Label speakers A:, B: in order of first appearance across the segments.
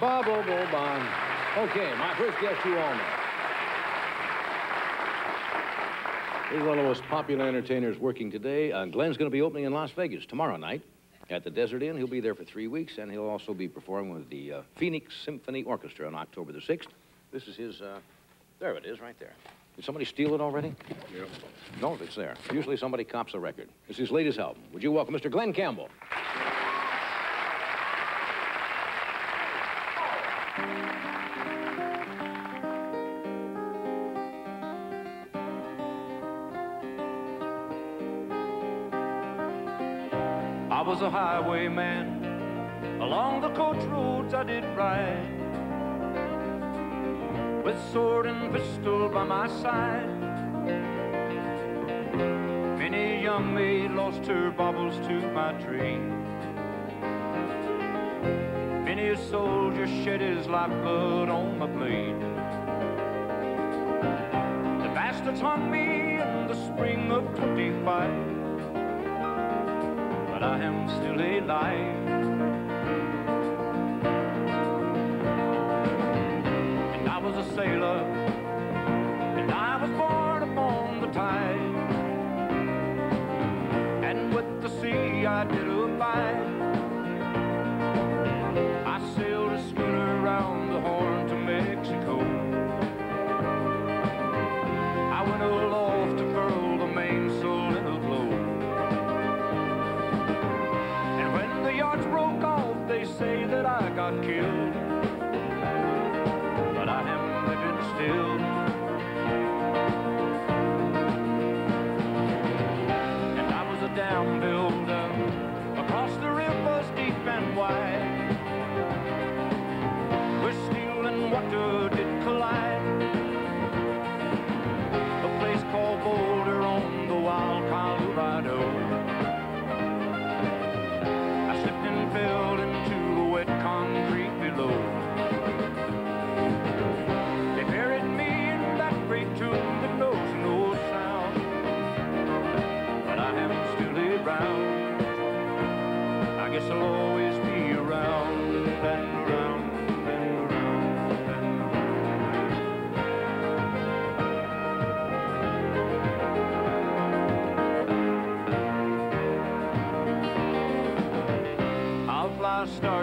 A: Bubble Bobon. Okay, my first guest you all know. He's one of the most popular entertainers working today. Uh, Glen's going to be opening in Las Vegas tomorrow night at the Desert Inn. He'll be there for three weeks, and he'll also be performing with the uh, Phoenix Symphony Orchestra on October the 6th. This is his, uh, there it is, right there. Did somebody steal it already?
B: Yep.
A: No, it's there. Usually somebody cops a record. It's his latest album. Would you welcome Mr. Glen Campbell?
C: Was a highwayman. Along the coach roads I did ride. With sword and pistol by my side. Many a young maid lost her baubles to my trade. Many a soldier shed his lifeblood on my blade. The bastards hung me in the spring of 25 but I am still alive. And I was a sailor, killed.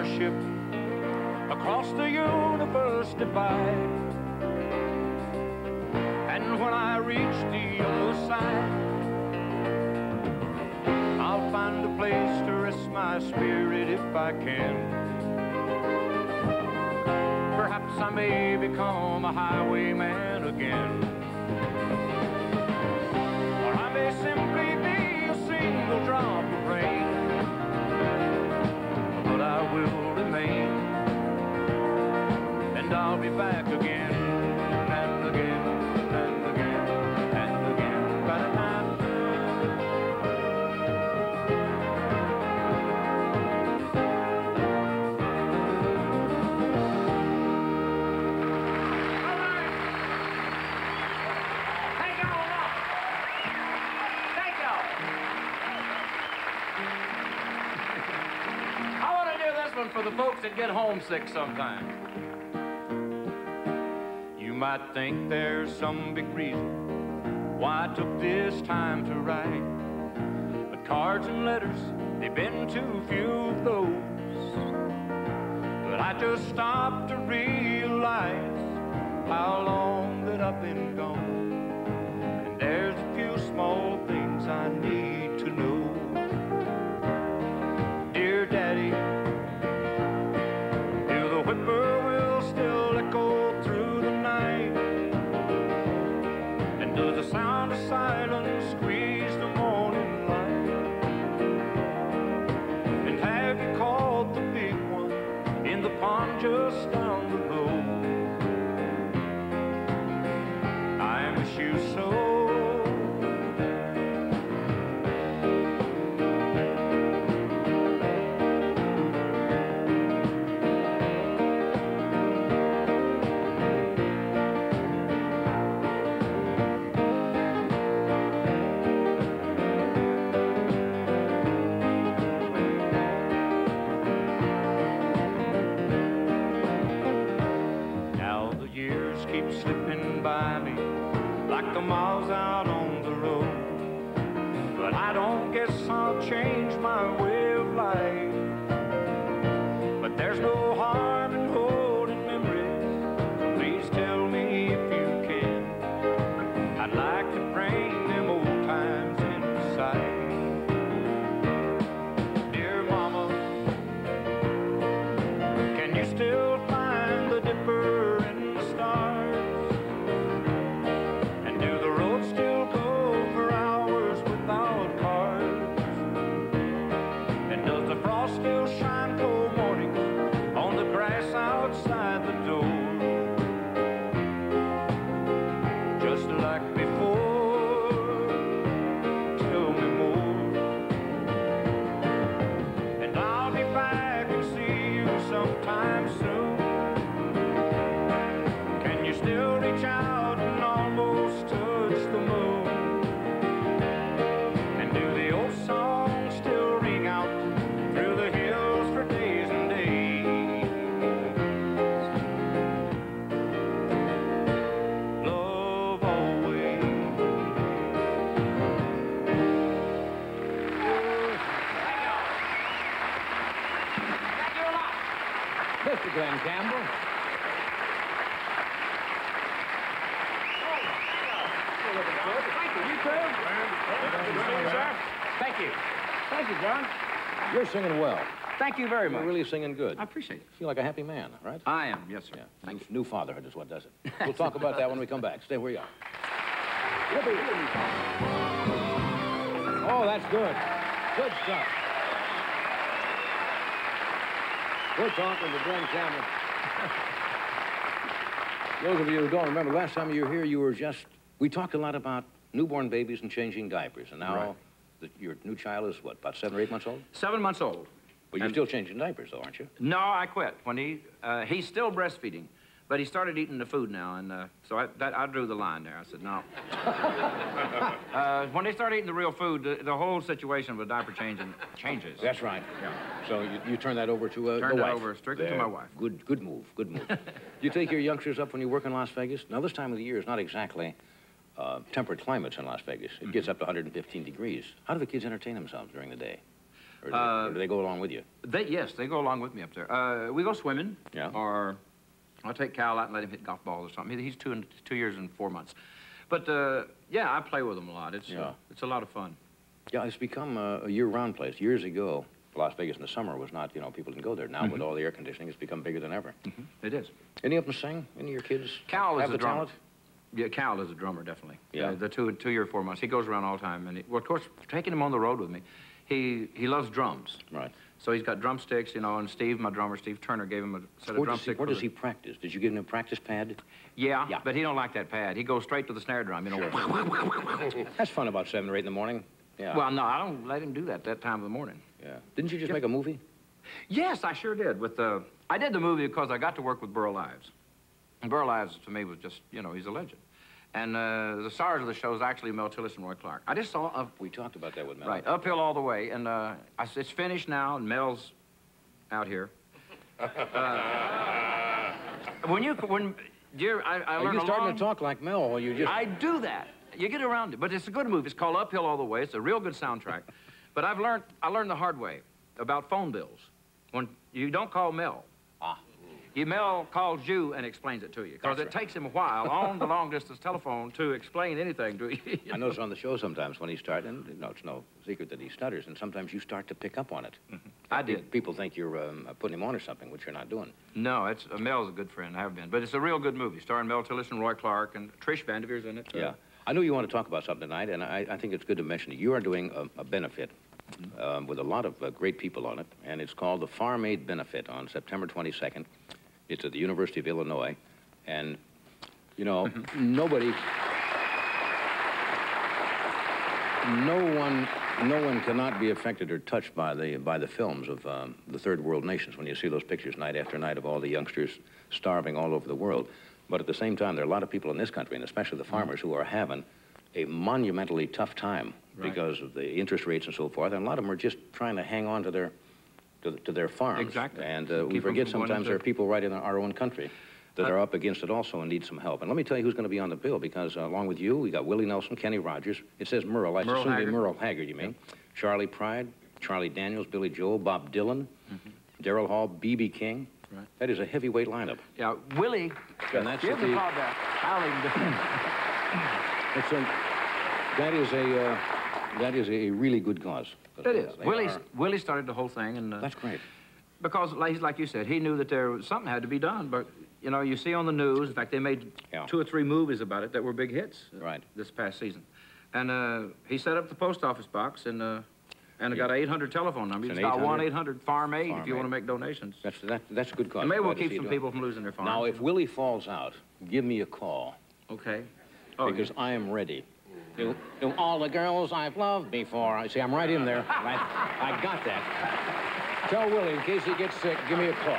C: Across the universe divide. And when I reach the other side, I'll find a place to rest my spirit if I can. Perhaps I may become a highwayman again.
D: Get homesick sometimes.
C: You might think there's some big reason why I took this time to write. But cards and letters, they've been too few of those. But I just stopped to realize how long that I've been gone. I don't guess I'll change my way of
A: life. like before.
C: Thank you. You. Thank you. Thank you, John.
A: You're singing well.
C: Thank you very
A: You're
C: much.
A: really singing good.
C: I appreciate it.
A: You feel like a happy man, right?
C: I am, yes, sir.
A: Yeah. New, new fatherhood is what does it. We'll talk about that when we come back. Stay where you are. Oh, that's good. Good stuff. We're talking to Glen Cameron. Those of you who don't remember, last time you were here, you were just... We talked a lot about newborn babies and changing diapers, and now
C: Right.
A: the, your new child is, what, about seven or eight months old?
C: Seven months old.
A: But you're
C: And-
A: still changing diapers, though, aren't you?
C: No, I quit. When he, uh, he's still breastfeeding, but he started eating the food now, and uh, so I, that, I drew the line there. I said, no. uh, when they start eating the real food, the, the whole situation with diaper changing changes.
A: That's right.
C: Yeah.
A: So you, you turn that over to uh,
C: Turned
A: the wife.
C: over strictly to my wife.
A: Good, good move. Good move. you take your youngsters up when you work in Las Vegas. Now this time of the year is not exactly uh, temperate climates in Las Vegas. It
C: Mm-hmm.
A: gets up to 115 degrees. How do the kids entertain themselves during the day? Or do,
C: Uh,
A: or do they go along with you?
C: They, yes, they go along with me up there. Uh, we go swimming.
A: Yeah.
C: Or I'll take Cal out and let him hit golf balls or something. He's two, and, two years and four months. But, uh, yeah, I play with them a lot. It's,
A: Yeah.
C: uh, it's a lot of fun.
A: Yeah, it's become a, year-round place. Years ago, Las Vegas in the summer was not, you know, people didn't go there. Now
C: Mm-hmm.
A: with all the air conditioning, it's become bigger than ever.
C: It is.
A: Any of them sing? Any of your kids
C: Cal is a
A: the
C: drummer.
A: talent?
C: Yeah, Cal is a drummer, definitely.
A: Yeah.
C: Uh, the two, two year, four months. He goes around all the time. And, he, well, of course, taking him on the road with me, he, he loves drums.
A: Right.
C: So he's got drumsticks, you know, and Steve, my drummer, Steve Turner, gave him a set of
A: Where he,
C: drumsticks.
A: where does he practice? Did you give him a practice pad?
C: Yeah,
A: Yeah.
C: but he don't like that pad. He goes straight to the snare drum, you know.
A: That's fun about seven or eight in the morning. Yeah.
C: Well, no, I don't let him do that that time of the morning.
A: yeah. Didn't you just make a movie?
C: Yes, I sure did. With the, I did the movie because I got to work with Burl Ives. And Burl Ives, to me, was just, you know, he's a legend. And uh, the stars of the show is actually Mel Tillis and Roy Clark. I just saw a
A: We talked about that with Mel.
C: Right, uphill all the way, and uh, I it's finished now, and Mel's out here. Uh, when you, when, dear, I, I
A: Are you starting
C: long...
A: to talk like Mel, or you just...
C: I do that. You get around it, but it's a good movie. It's called Uphill All the Way. It's a real good soundtrack. but I've learned, I learned the hard way about phone bills. When you don't call Mel,
A: Ah.
C: Mel calls you and explains it to you. Because it
A: right.
C: takes him a while on the long-distance telephone to explain anything to you. you
A: I notice on the show sometimes when he starts, and you know, it's no secret that he stutters, and sometimes you start to pick up on it.
C: I did.
A: People think you're um, putting him on or something, which you're not doing.
C: No, it's uh, Mel's a good friend. I have been, but it's a real good movie, starring Mel Tillis and Roy Clark and Trish Van Devere's in it. uh,
A: Yeah. I know you want to talk about something tonight, and I, I think it's good to mention it. You are doing a, a benefit um, with a lot of uh, great people on it, and it's called the Farm Aid Benefit on September 22nd. It's at the University of Illinois, and, you know, nobody... No one, no one cannot be affected or touched by the by the films of um, the third world nations. When you see those pictures night after night of all the youngsters starving all over the world, but at the same time, there are a lot of people in this country, and especially the farmers, who are having a monumentally tough time
C: Right.
A: because of the interest rates and so forth. And a lot of them are just trying to hang on to their to, to their farms.
C: Exactly.
A: And uh, we forget sometimes there are people right in our own country that
C: Uh,
A: are up against it also and need some help. And let me tell you who's going to be on the bill because uh, along with you, we got Willie Nelson, Kenny Rogers. It says Merle. I
C: Merle
A: assume
C: Haggard.
A: Merle Haggard, you mean? Charley Pride, Charlie Daniels, Billy Joel, Bob Dylan, Daryl Hall, B.B. King.
C: Right.
A: That is a heavyweight lineup.
C: Yeah, Willie.
A: And that's
C: Give the
A: the-
C: Bob that. I'll even
A: It's a, that is a uh, that is a really good cause.
C: It is. Willie,
A: are-
C: Willie started the whole thing, and uh,
A: That's great.
C: because, like, like you said, he knew that there was something had to be done. But you know, you see on the news. In fact, they made
A: Yeah.
C: two or three movies about it that were big hits. uh,
A: Right.
C: This past season, and uh, he set up the post office box and. Uh, and it got an 800 telephone number. You
A: It's an
C: dial 1
A: 800
C: 800 Farm Aid if you want to make donations.
A: That's that, that's a good cause.
C: And maybe we'll keep some people from losing their farms.
A: Now, if Willie falls out, give me a call
C: Okay. Oh,
A: because I am ready. To, to all the girls I've loved before. I see, I'm right in there. I, I got that. Tell Willie in case he gets sick, give me a call.